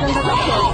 跟他照片。